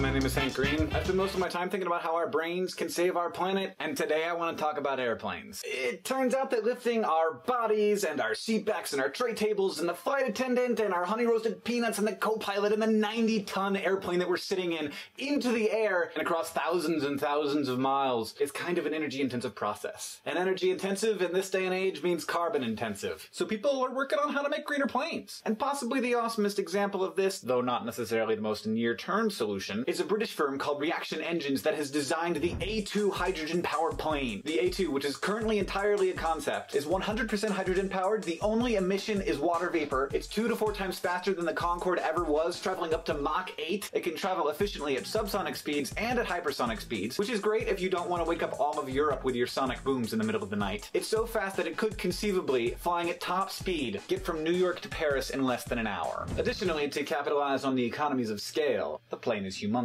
my name is Hank Green. I spend most of my time thinking about how our brains can save our planet, and today I want to talk about airplanes. It turns out that lifting our bodies and our seatbacks and our tray tables and the flight attendant and our honey roasted peanuts and the co-pilot and the 90 ton airplane that we're sitting in into the air and across thousands and thousands of miles is kind of an energy intensive process. And energy intensive in this day and age means carbon intensive. So people are working on how to make greener planes. And possibly the awesomest example of this, though not necessarily the most near-term solution, is a British firm called Reaction Engines that has designed the A2 hydrogen-powered plane. The A2, which is currently entirely a concept, is 100% hydrogen-powered. The only emission is water vapor. It's two to four times faster than the Concorde ever was, traveling up to Mach 8. It can travel efficiently at subsonic speeds and at hypersonic speeds, which is great if you don't want to wake up all of Europe with your sonic booms in the middle of the night. It's so fast that it could conceivably, flying at top speed, get from New York to Paris in less than an hour. Additionally, to capitalize on the economies of scale, the plane is humongous.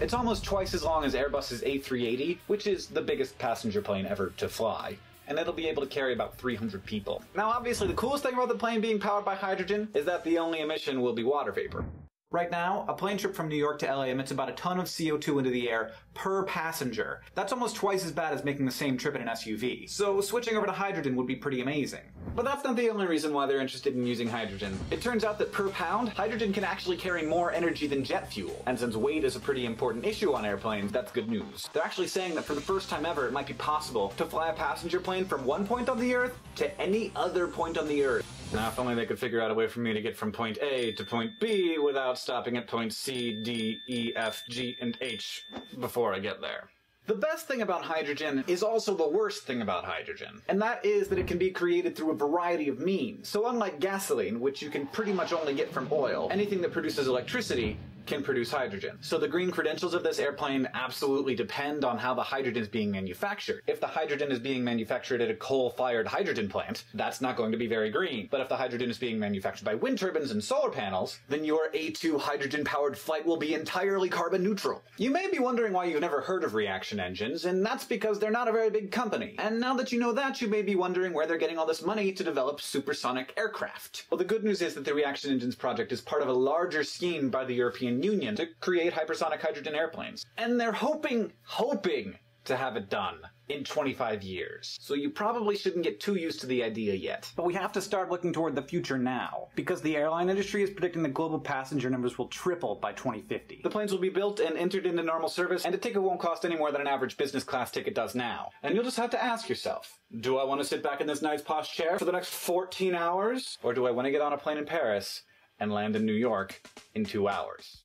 It's almost twice as long as Airbus's A380, which is the biggest passenger plane ever to fly and it'll be able to carry about 300 people. Now obviously the coolest thing about the plane being powered by hydrogen is that the only emission will be water vapor. Right now, a plane trip from New York to LA emits about a ton of CO2 into the air per passenger. That's almost twice as bad as making the same trip in an SUV. So switching over to hydrogen would be pretty amazing. But that's not the only reason why they're interested in using hydrogen. It turns out that per pound, hydrogen can actually carry more energy than jet fuel. And since weight is a pretty important issue on airplanes, that's good news. They're actually saying that for the first time ever, it might be possible to fly a passenger plane from one point on the Earth to any other point on the Earth. Now, if only they could figure out a way for me to get from point A to point B without stopping at points C, D, E, F, G, and H before I get there. The best thing about hydrogen is also the worst thing about hydrogen, and that is that it can be created through a variety of means. So unlike gasoline, which you can pretty much only get from oil, anything that produces electricity can produce hydrogen. So the green credentials of this airplane absolutely depend on how the hydrogen is being manufactured. If the hydrogen is being manufactured at a coal-fired hydrogen plant, that's not going to be very green. But if the hydrogen is being manufactured by wind turbines and solar panels, then your A2 hydrogen-powered flight will be entirely carbon neutral. You may be wondering why you've never heard of reaction engines, and that's because they're not a very big company. And now that you know that, you may be wondering where they're getting all this money to develop supersonic aircraft. Well, the good news is that the Reaction Engines project is part of a larger scheme by the European Union to create hypersonic hydrogen airplanes. And they're hoping, hoping to have it done in 25 years. So you probably shouldn't get too used to the idea yet. But we have to start looking toward the future now, because the airline industry is predicting that global passenger numbers will triple by 2050. The planes will be built and entered into normal service, and a ticket won't cost any more than an average business class ticket does now. And you'll just have to ask yourself, do I want to sit back in this nice posh chair for the next 14 hours? Or do I want to get on a plane in Paris and land in New York in two hours?